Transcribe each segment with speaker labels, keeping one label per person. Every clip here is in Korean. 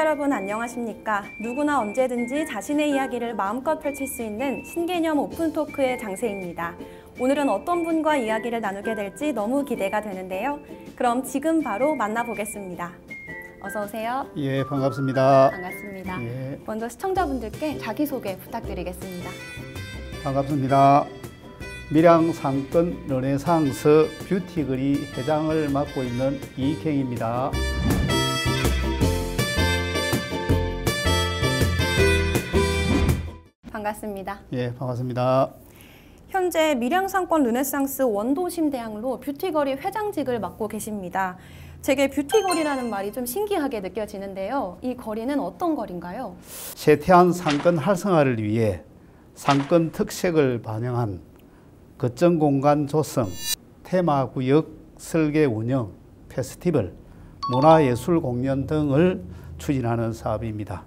Speaker 1: 시청자 여러분 안녕하십니까? 누구나 언제든지 자신의 이야기를 마음껏 펼칠 수 있는 신개념 오픈 토크의 장세입니다. 오늘은 어떤 분과 이야기를 나누게 될지 너무 기대가 되는데요. 그럼 지금 바로 만나보겠습니다. 어서 오세요.
Speaker 2: 예, 반갑습니다.
Speaker 1: 반갑습니다.
Speaker 2: 예,
Speaker 1: 먼저 시청자분들께 자기소개 부탁드리겠습니다.
Speaker 2: 반갑습니다. 밀양 상권 르네상스 뷰티거리 회장을 맡고 있는 이경입니다.
Speaker 1: 반갑습니다.
Speaker 2: 예, 반갑습니다.
Speaker 1: 현재 밀양상권 르네상스 원도심 대학로 뷰티거리 회장직을 맡고 계십니다. 제게 뷰티거리라는 말이 좀 신기하게 느껴지는데요. 이 거리는 어떤 거리인가요?
Speaker 2: 쇠퇴한 상권 활성화를 위해 상권 특색을 반영한 거점 공간 조성, 테마 구역 설계 운영, 페스티벌, 문화예술 공연 등을 추진하는 사업입니다.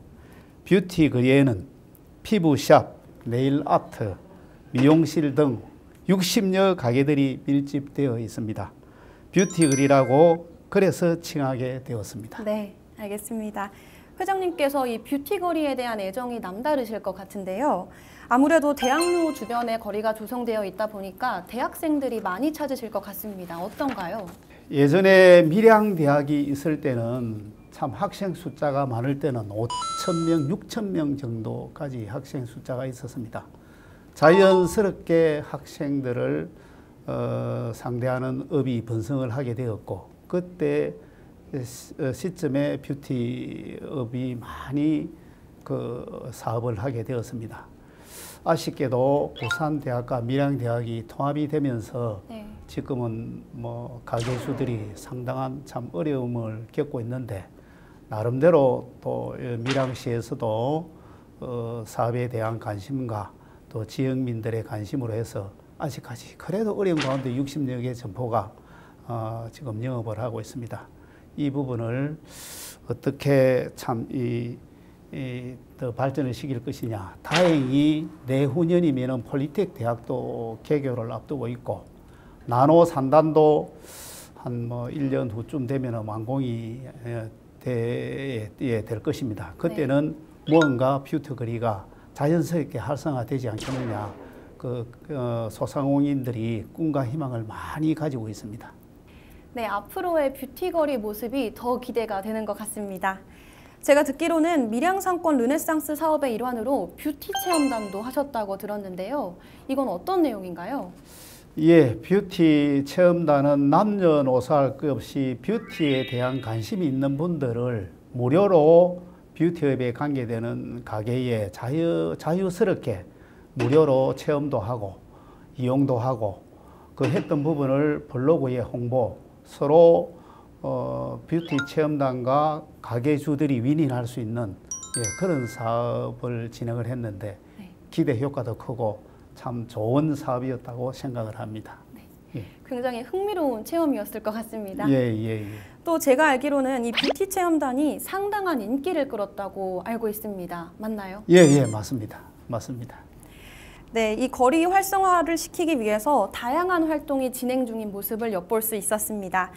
Speaker 2: 뷰티 거리에는 피부샵, 네일 아트, 미용실 등 60여 가게들이 밀집되어 있습니다. 뷰티 거리라고 그래서 칭하게 되었습니다.
Speaker 1: 네, 알겠습니다. 회장님께서 이 뷰티거리에 대한 애정이 남다르실 것 같은데요. 아무래도 대학로 주변에 거리가 조성되어 있다 보니까 대학생들이 많이 찾으실 것 같습니다. 어떤가요?
Speaker 2: 예전에 밀양대학이 있을 때는 참 학생 숫자가 많을 때는 5천 명, 6천 명 정도까지 학생 숫자가 있었습니다. 자연스럽게 학생들을 어, 상대하는 업이 번성을 하게 되었고 그때 시- 어, 시점에 뷰티업이 많이 그 사업을 하게 되었습니다. 아쉽게도 부산대학과 밀양대학이 통합이 되면서
Speaker 1: 네.
Speaker 2: 지금은 뭐 가게수들이 상당한 참 어려움을 겪고 있는데 나름대로 또 밀양시에서도 어, 사업에 대한 관심과 또 지역민들의 관심으로 해서 아직까지 그래도 어려운 가운데 60여 개 점포가 어, 지금 영업을 하고 있습니다. 이 부분을 어떻게 참이 이, 더 발전을 시킬 것이냐. 다행히 내후년이면은 폴리텍 대학도 개교를 앞두고 있고 나노 산단도 한 뭐 1년 후쯤 되면은 완공이 예, 돼- 예, 될 것입니다. 그때는 무언가 뷰티 거리가 자연스럽게 활성화되지 않겠느냐. 그 어, 소상공인들이 꿈과 희망을 많이 가지고 있습니다.
Speaker 1: 네, 앞으로의 뷰티거리 모습이 더 기대가 되는 것 같습니다. 제가 듣기로는 밀양상권 르네상스 사업의 일환으로 뷰티 체험단도 하셨다고 들었는데요. 이건 어떤 내용인가요?
Speaker 2: 예, 뷰티 체험단은 남녀노소 할 것 없이 뷰티에 대한 관심이 있는 분들을 무료로 뷰티업에 관계되는 가게에 자유, 자유스럽게 무료로 체험도 하고 이용도 하고 그 했던 부분을 블로그에 홍보 서로 어, 뷰티 체험단과 가게주들이 윈윈할 수 있는 예, 그런 사업을 진행을 했는데
Speaker 1: 네.
Speaker 2: 기대 효과도 크고 참 좋은 사업이었다고 생각을 합니다.
Speaker 1: 굉장히 흥미로운 체험이었을 것 같습니다.
Speaker 2: 예, 예, 예.
Speaker 1: 또 제가 알기로는 이 뷰티 체험단이 상당한 인기를 끌었다고 알고 있습니다. 맞나요?
Speaker 2: 예, 예, 맞습니다. 맞습니다.
Speaker 1: 네, 이 거리 활성화를 시키기 위해서 다양한 활동이 진행 중인 모습을 엿볼 수 있었습니다.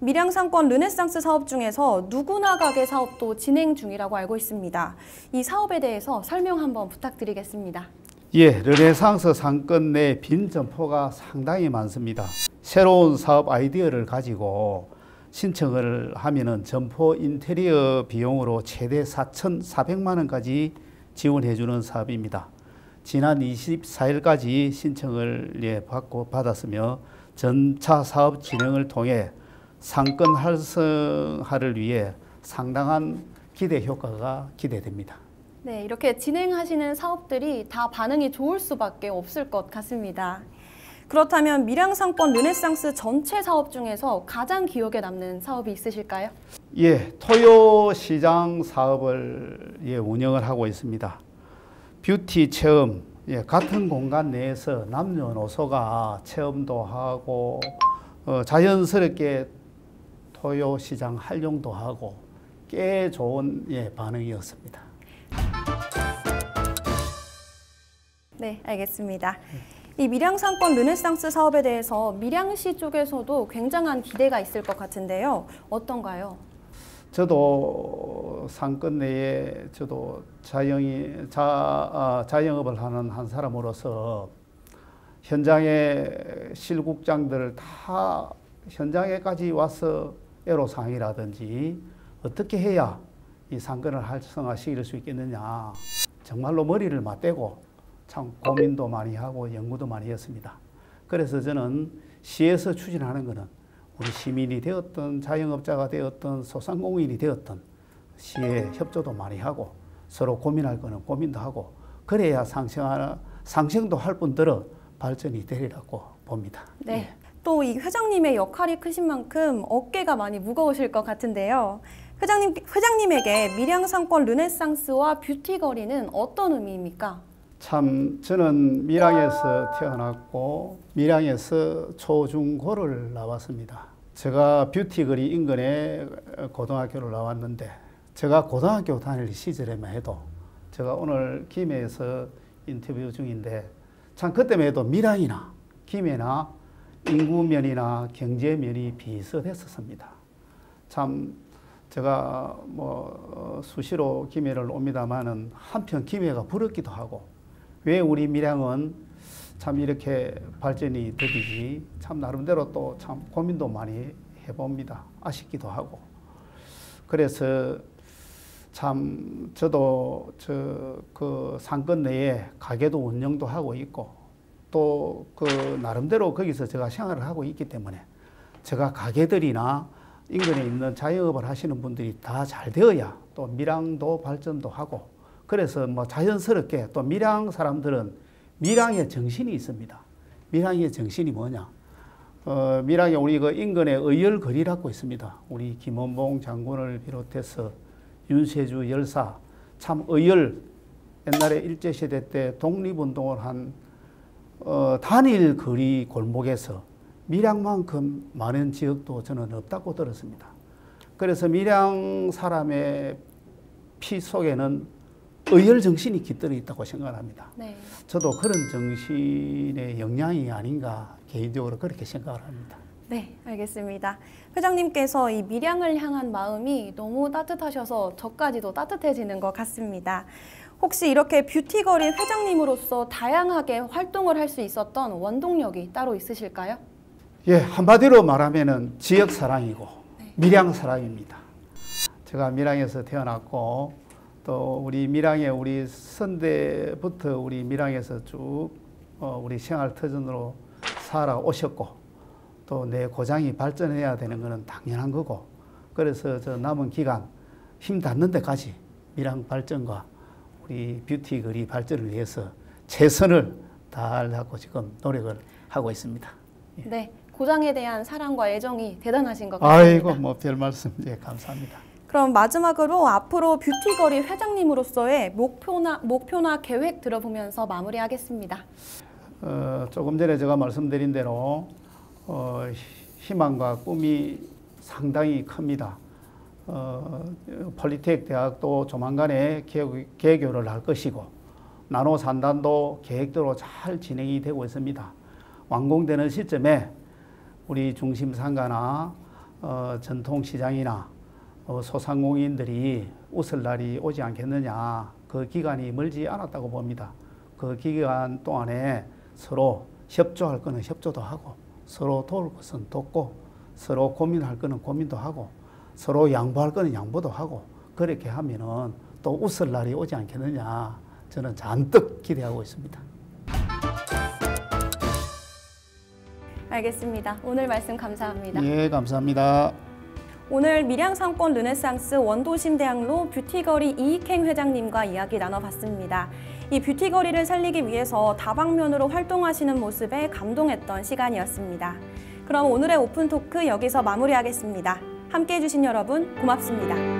Speaker 1: 밀양상권 르네상스 사업 중에서 누구나 가게 사업도 진행 중이라고 알고 있습니다. 이 사업에 대해서 설명 한번 부탁드리겠습니다.
Speaker 2: 예, 르네상스 상권 내 빈 점포가 상당히 많습니다. 새로운 사업 아이디어를 가지고 신청을 하면은 점포 인테리어 비용으로 최대 4,400만 원까지 지원해 주는 사업입니다. 지난 24일까지 신청을 예, 받고 받았으며 전차 사업 진행을 통해 상권 활성화를 위해 상당한 기대 효과가 기대됩니다.
Speaker 1: 네, 이렇게 진행하시는 사업들이 다 반응이 좋을 수밖에 없을 것 같습니다. 그렇다면 밀양상권 르네상스 전체 사업 중에서 가장 기억에 남는 사업이 있으실까요?
Speaker 2: 예, 토요 시장 사업을 예, 운영을 하고 있습니다. 뷰티 체험, 예, 같은 공간 내에서 남녀노소가 체험도 하고 어, 자연스럽게 토요 시장 활용도 하고 꽤 좋은 예, 반응이었습니다.
Speaker 1: 네, 알겠습니다. 이 밀양상권 르네상스 사업에 대해서 밀양시 쪽에서도 굉장한 기대가 있을 것 같은데요. 어떤가요?
Speaker 2: 저도 상권 내에 저도 자영이 자 아, 자영업을 하는 한 사람으로서 현장에 실국장들 다 현장에까지 와서 애로사항이라든지 어떻게 해야 이 상권을 활성화시킬 수 있겠느냐 정말로 머리를 맞대고 참 고민도 많이 하고 연구도 많이 했습니다. 그래서 저는 시에서 추진하는 것은 우리 시민이 되었던 자영업자가 되었던 소상공인이 되었던 시에 협조도 많이 하고 서로 고민할 거는 고민도 하고 그래야 상생하, 상생도 할 뿐더러 발전이 되리라고 봅니다.
Speaker 1: 네. 또 이 회장님의 역할이 크신 만큼 어깨가 많이 무거우실 것 같은데요. 회장님, 회장님에게 밀양상권 르네상스와 뷰티 거리는 어떤 의미입니까?
Speaker 2: 참 저는 밀양에서 태어났고 밀양에서 초중고를 나왔습니다. 제가 뷰티거리 인근에 고등학교를 나왔는데 제가 고등학교 다닐 시절에만 해도 제가 오늘 김해에서 인터뷰 중인데 참 그때만 해도 밀양이나 김해나 인구면이나 경제면이 비슷했었습니다. 참 제가 뭐 수시로 김해를 옵니다만은 한편 김해가 부럽기도 하고 왜 우리 밀양은 참 이렇게 발전이 더디지 참 나름대로 또 참 고민도 많이 해봅니다. 아쉽기도 하고 그래서 참 저도 저 그 상권 내에 가게도 운영도 하고 있고 또 그 나름대로 거기서 제가 생활을 하고 있기 때문에 제가 가게들이나 인근에 있는 자영업을 하시는 분들이 다 잘 되어야 또 밀양도 발전도 하고 그래서 뭐 자연스럽게 또 밀양 사람들은 밀양의 정신이 있습니다. 밀양의 정신이 뭐냐? 어, 밀양에 우리 그 인근에 의열거리라고 있습니다. 우리 김원봉 장군을 비롯해서 윤세주 열사 참 의열 옛날에 일제시대 때 독립운동을 한 어, 단일 거리 골목에서 밀양만큼 많은 지역도 저는 없다고 들었습니다. 그래서 밀양 사람의 피 속에는 의열 정신이 깃들어 있다고 생각합니다.
Speaker 1: 네.
Speaker 2: 저도 그런 정신의 영향이 아닌가 개인적으로 그렇게 생각을 합니다.
Speaker 1: 네, 알겠습니다. 회장님께서 이 밀양을 향한 마음이 너무 따뜻하셔서 저까지도 따뜻해지는 것 같습니다. 혹시 이렇게 뷰티거리 회장님으로서 다양하게 활동을 할 수 있었던 원동력이 따로 있으실까요?
Speaker 2: 예, 한마디로 말하면은 지역 사랑이고
Speaker 1: 네.
Speaker 2: 밀양 사랑입니다. 제가 밀양에서 태어났고 또 우리 밀양에 우리 선대부터 우리 밀양에서 쭉 어, 우리 생활 터전으로 살아오셨고 또 내 고장이 발전해야 되는 것은 당연한 거고 그래서 저 남은 기간 힘 닿는 데까지 밀양 발전과 우리 뷰티 거리 발전을 위해서 최선을 다하려고 지금 노력을 하고 있습니다.
Speaker 1: 네, 고장에 대한 사랑과 애정이 대단하신 것 같습니다.
Speaker 2: 아이고 뭐 별 말씀 예 감사합니다.
Speaker 1: 그럼 마지막으로 앞으로 뷰티거리 회장님으로서의 목표나 목표나 계획 들어보면서 마무리하겠습니다.
Speaker 2: 어, 조금 전에 제가 말씀드린 대로 어, 희망과 꿈이 상당히 큽니다. 어, 폴리텍 대학도 조만간에 개교, 개교 를 할 것이고 나노 산단도 계획대로 잘 진행이 되고 있습니다. 완공되는 시점에 우리 중심 상가나 어, 전통 시장이나 어, 소상공인들이 웃을 날이 오지 않겠느냐. 그 기간이 멀지 않았다고 봅니다. 그 기간 동안에 서로 협조할 거는 협조도 하고 서로 도울 것은 돕고 서로 고민할 거는 고민도 하고 서로 양보할 거는 양보도 하고 그렇게 하면은 또 웃을 날이 오지 않겠느냐. 저는 잔뜩 기대하고 있습니다.
Speaker 1: 알겠습니다. 오늘 말씀 감사합니다.
Speaker 2: 예, 감사합니다.
Speaker 1: 오늘 밀양상권 르네상스 원도심대학로 뷰티거리 이익행 회장님과 이야기 나눠봤습니다. 이 뷰티거리를 살리기 위해서 다방면으로 활동하시는 모습에 감동했던 시간이었습니다. 그럼 오늘의 오픈토크 여기서 마무리하겠습니다. 함께 해 주신 여러분 고맙습니다.